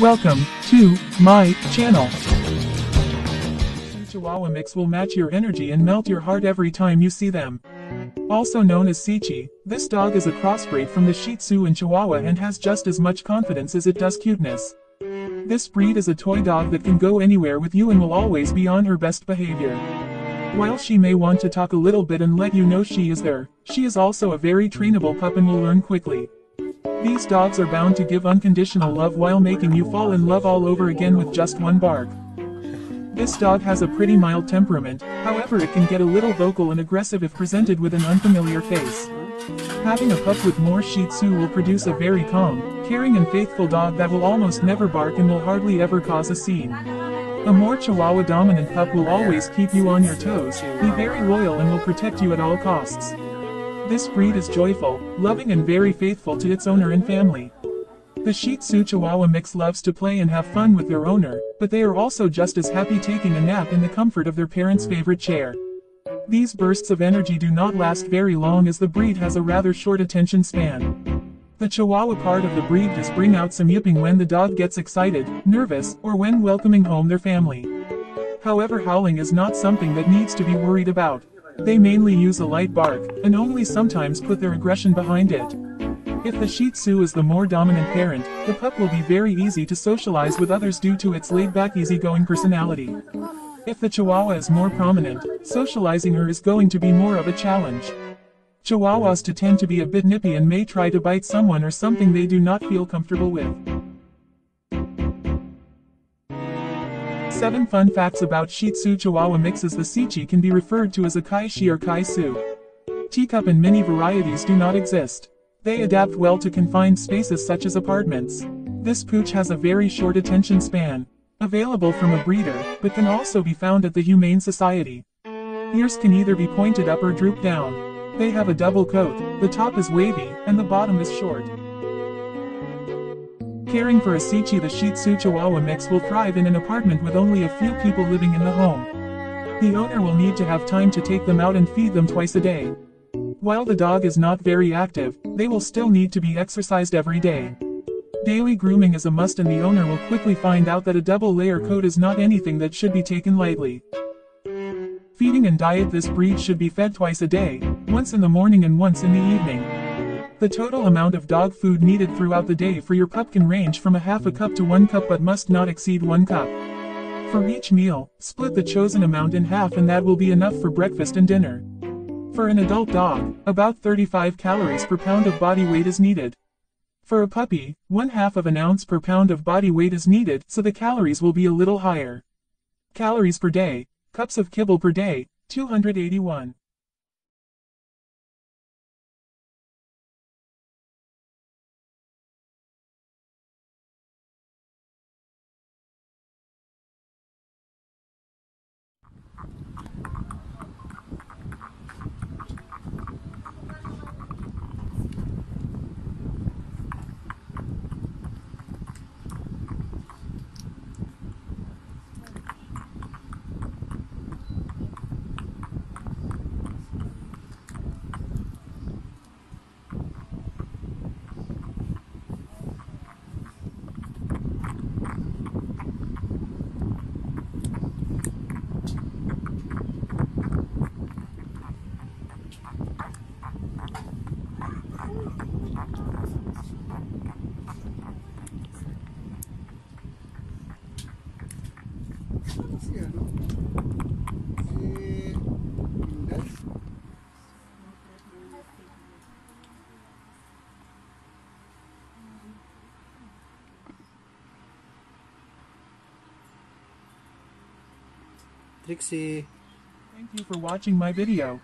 Welcome to my channel. Chihuahua mix will match your energy and melt your heart every time you see them. Also known as Shichi, this dog is a crossbreed from the Shih Tzu and Chihuahua and has just as much confidence as it does cuteness. This breed is a toy dog that can go anywhere with you and will always be on her best behavior. While she may want to talk a little bit and let you know she is there, she is also a very trainable pup and will learn quickly. These dogs are bound to give unconditional love while making you fall in love all over again with just one bark. This dog has a pretty mild temperament, however it can get a little vocal and aggressive if presented with an unfamiliar face. Having a pup with more Shih Tzu will produce a very calm, caring and faithful dog that will almost never bark and will hardly ever cause a scene. A more Chihuahua dominant pup will always keep you on your toes, be very loyal and will protect you at all costs. This breed is joyful, loving and very faithful to its owner and family. The Shih Tzu Chihuahua mix loves to play and have fun with their owner, but they are also just as happy taking a nap in the comfort of their parents' favorite chair. These bursts of energy do not last very long as the breed has a rather short attention span. The Chihuahua part of the breed does bring out some yipping when the dog gets excited, nervous, or when welcoming home their family. However howling is not something that needs to be worried about. They mainly use a light bark, and only sometimes put their aggression behind it. If the Shih Tzu is the more dominant parent, the pup will be very easy to socialize with others due to its laid-back easygoing personality. If the Chihuahua is more prominent, socializing her is going to be more of a challenge. Chihuahuas to tend to be a bit nippy and may try to bite someone or something they do not feel comfortable with. 7 fun facts about Shih Tzu Chihuahua mixes The Shichi can be referred to as a Kai Shi or Kai Su. Teacup and many varieties do not exist. They adapt well to confined spaces such as apartments. This pooch has a very short attention span. Available from a breeder, but can also be found at the Humane Society. Ears can either be pointed up or droop down. They have a double coat, the top is wavy, and the bottom is short. Caring for a Shichi the Shih Tzu Chihuahua mix will thrive in an apartment with only a few people living in the home. The owner will need to have time to take them out and feed them twice a day. While the dog is not very active, they will still need to be exercised every day. Daily grooming is a must and the owner will quickly find out that a double layer coat is not anything that should be taken lightly. Feeding and diet This breed should be fed twice a day, once in the morning and once in the evening. The total amount of dog food needed throughout the day for your pup can range from a half a cup to one cup but must not exceed one cup. For each meal, split the chosen amount in half and that will be enough for breakfast and dinner. For an adult dog, about 35 calories per pound of body weight is needed. For a puppy, one half of an ounce per pound of body weight is needed, so the calories will be a little higher. Calories per day, cups of kibble per day, 281. Trixie. Thank you for watching my video.